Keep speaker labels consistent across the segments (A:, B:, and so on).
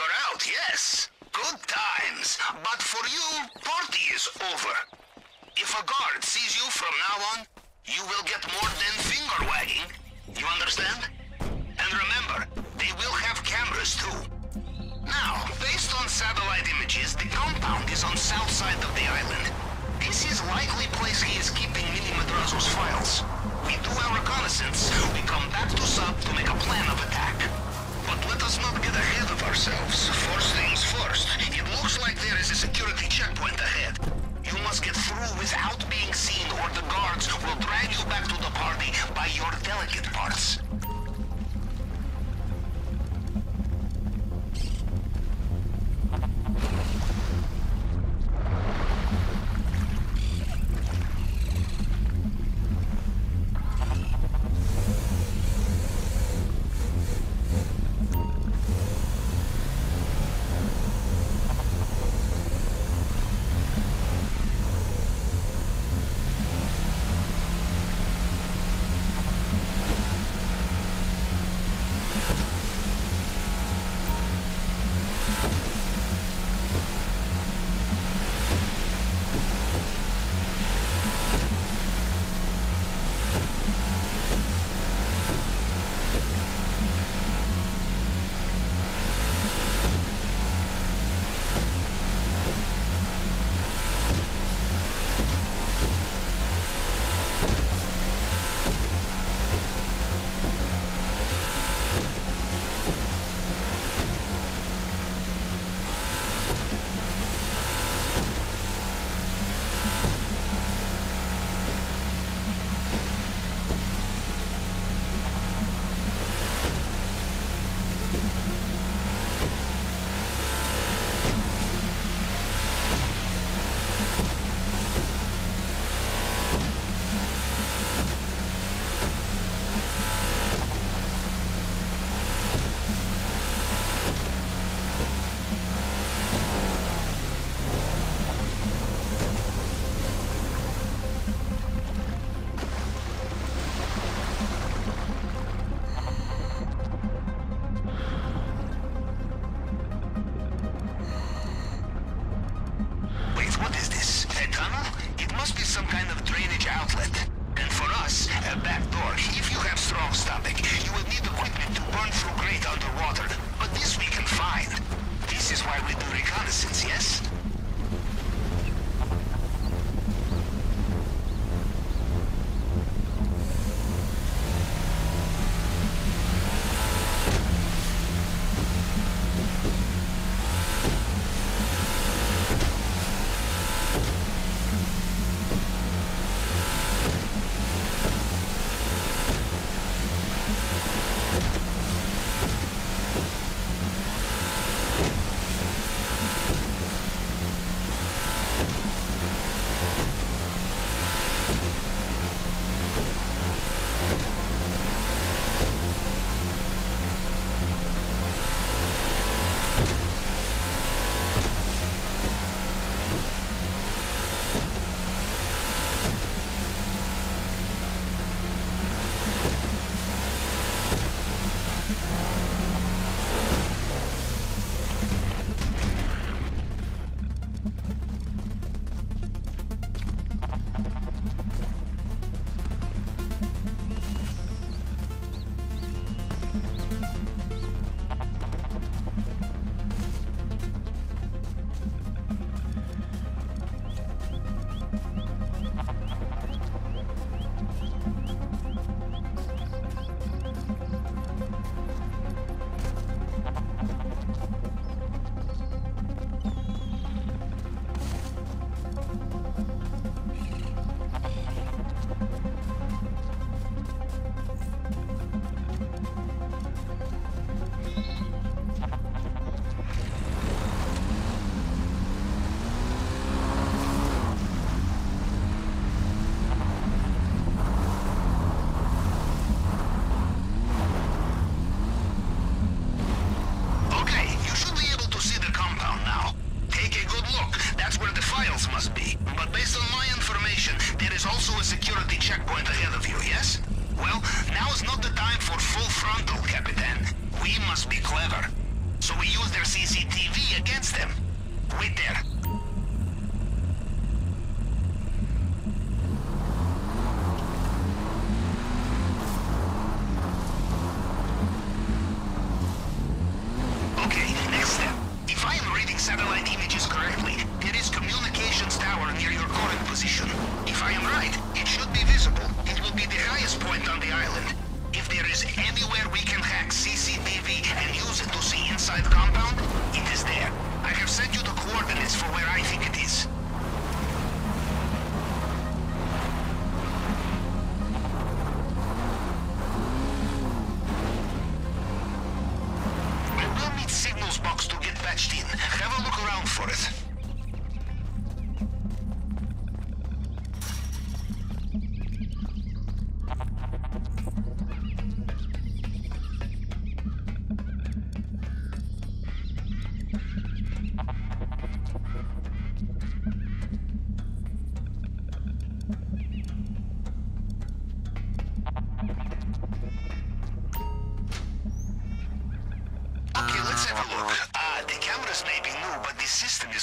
A: out, yes. Good times. But for you, party is over. If a guard sees you from now on, you will get more than finger wagging. You understand? And remember, they will have cameras too. Now, based on satellite images, the compound is on south side of the island. This is likely place he is keeping Mini Madrazo's files. We do our reconnaissance, we come back to Sub to make a plan of attack. But let us not get ahead of ourselves. First things first.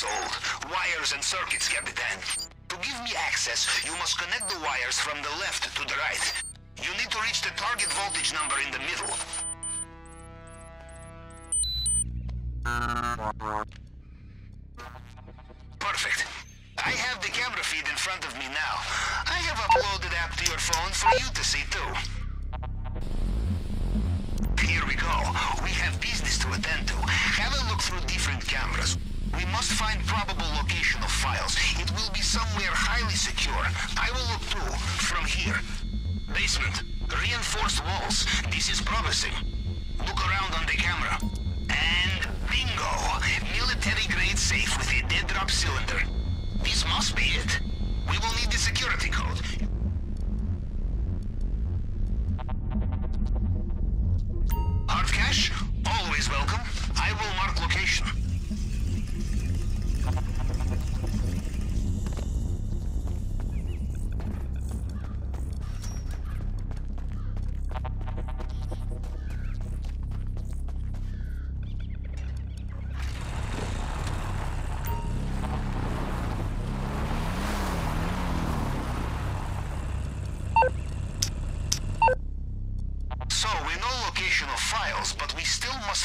A: Old. Wires and circuits done. To give me access, you must connect the wires from the left to the right. You need to reach the target voltage number in the middle. Perfect. I have the camera feed in front of me now. I have uploaded app to your phone for you to see too. Here we go. We have business to attend to. Have a look through different cameras. We must find probable location of files. It will be somewhere highly secure. I will look too, from here. Basement. Reinforced walls. This is promising. Look around on the camera. And bingo! Military-grade safe with a dead drop cylinder. This must be it.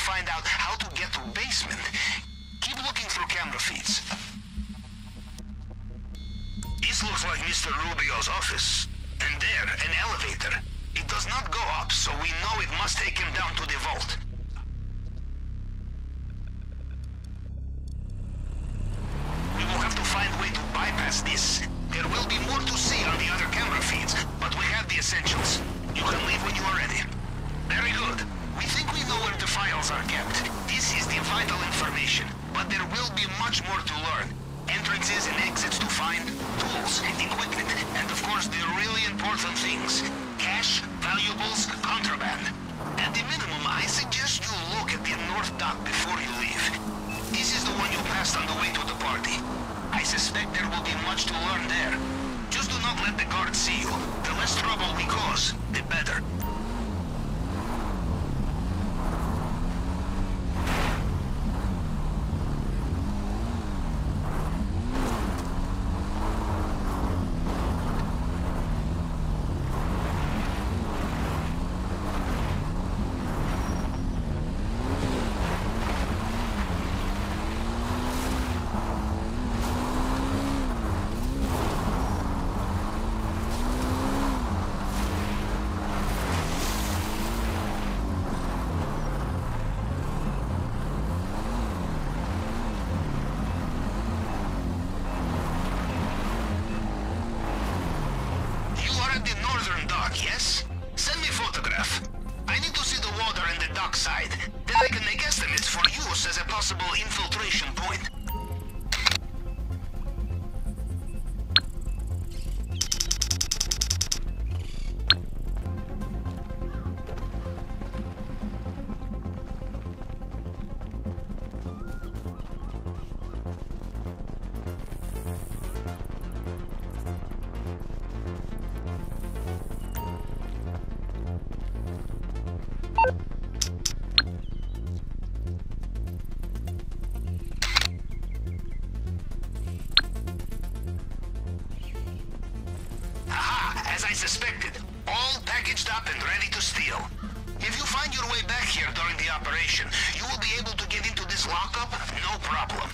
A: Find out how to get to basement. Keep looking through camera feeds. This looks like Mr. Rubio's office. And there, an elevator. It does not go up, so we know it must take him down to the vault. On the way to the party. I suspect there will be much to learn there. Just do not let the guards see you. The less trouble we cause, possible infiltration operation, you will be able to get into this lockup, no problem.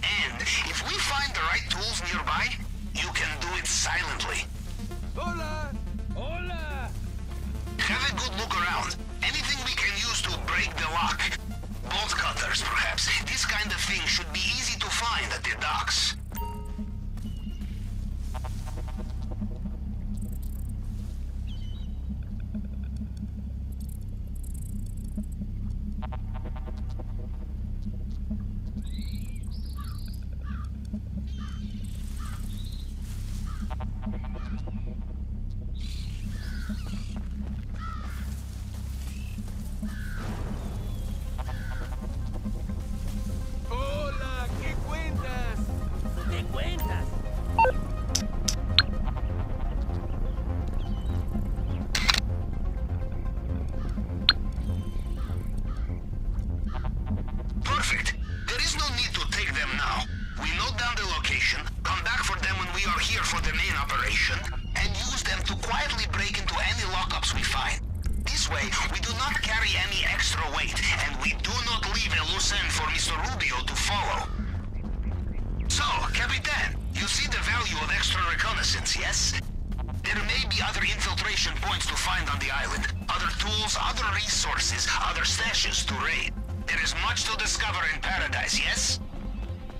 A: And if we find the right tools nearby, you can do it silently.
B: Hola! Hola!
A: Have a good look around. Anything we can use to break the lock. Bolt cutters, perhaps. This kind of thing should be easy to find at the docks. Yes? There may be other infiltration points to find on the island. Other tools, other resources, other stashes to raid. There is much to discover in Paradise, yes?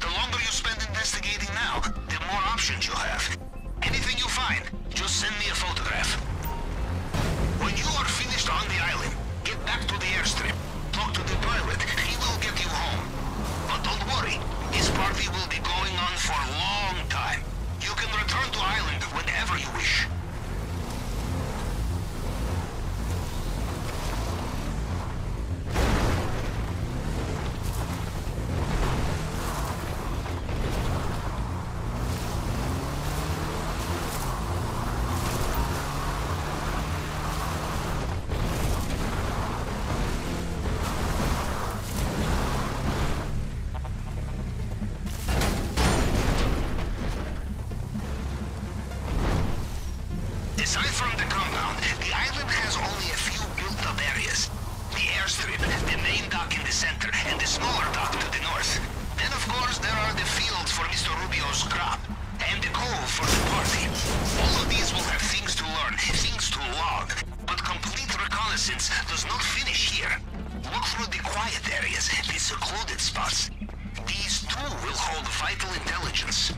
A: The longer you spend investigating now, the more options you have. Anything you find, just send me a photograph. When you are finished on the island, get back to the airstrip. Talk to the pilot. The the main dock in the center, and the smaller dock to the north. Then, of course, there are the fields for Mr. Rubio's crop, and the cove for the party. All of these will have things to learn, things to log. But complete reconnaissance does not finish here. Look through the quiet areas, the secluded spots. These too will hold vital intelligence.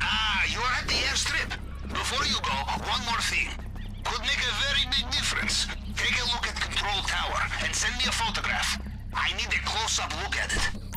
A: Ah, you're at the airstrip. Before you go, one more thing. Could make a very big difference. Take a look at Control Tower and send me a photograph. I need a close-up look at it.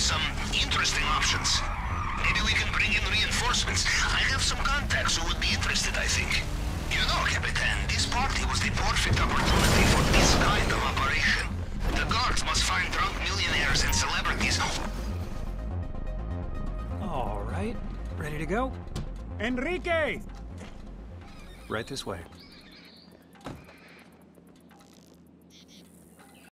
A: Have some interesting options. Maybe we can bring in reinforcements. I have some contacts who would be interested, I think. You know, Capitan, this party was the perfect opportunity for this kind of operation. The guards must find drunk millionaires and celebrities.
C: All right, ready to go?
D: Enrique!
C: Right this way.